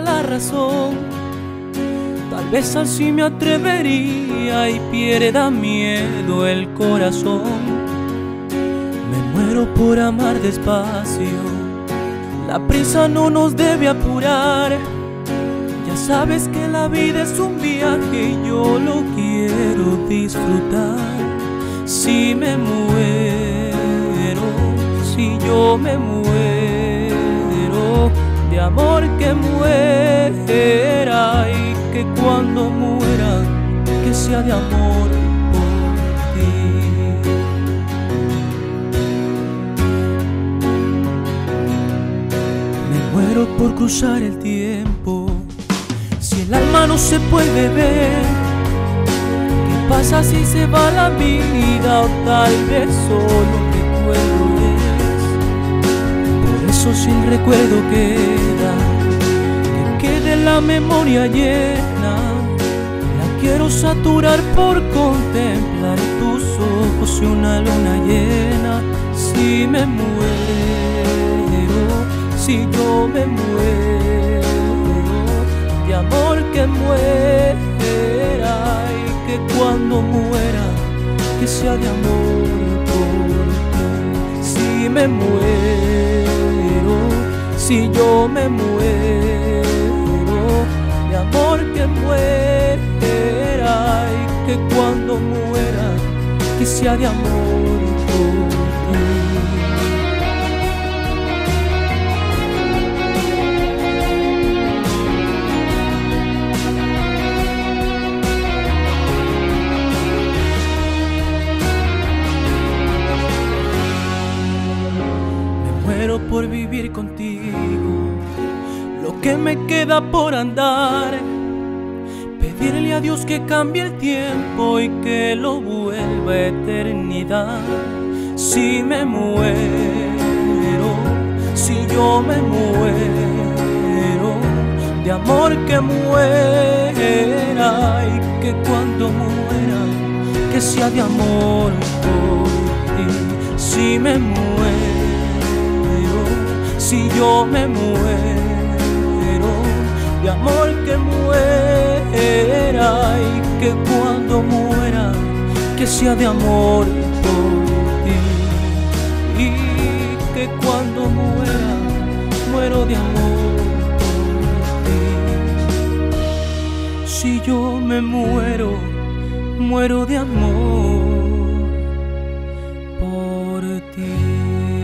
la razón. Tal vez así me atrevería y pierda miedo el corazón. Me muero por amar despacio. La prisa no nos debe apurar. Ya sabes que la vida es un viaje y yo lo quiero disfrutar. Si me muero, si yo me muero, amor que muera y que cuando muera, que sea de amor por ti. Me muero por cruzar el tiempo, si el alma no se puede ver. ¿Qué pasa si se va la vida o tal vez solo recuerdo es? Por eso si el recuerdo que la memoria llena. La quiero saturar por contemplar tus ojos y una luna llena. Si me muero, si yo me muero, de amor que muera y que cuando muera, que sea de amor. Si me muero, si yo me muero, de amor por ti. Me muero por vivir contigo, lo que me queda por andar. Pedirle a Dios que cambie el tiempo y que lo vuelva eternidad. Si me muero, si yo me muero, de amor que muera y que cuando muera, que sea de amor por ti. Si me muero, si yo me muero, de amor que muera y que cuando muera que sea de amor por ti. Y que cuando muera muero de amor por ti. Si yo me muero muero de amor por ti.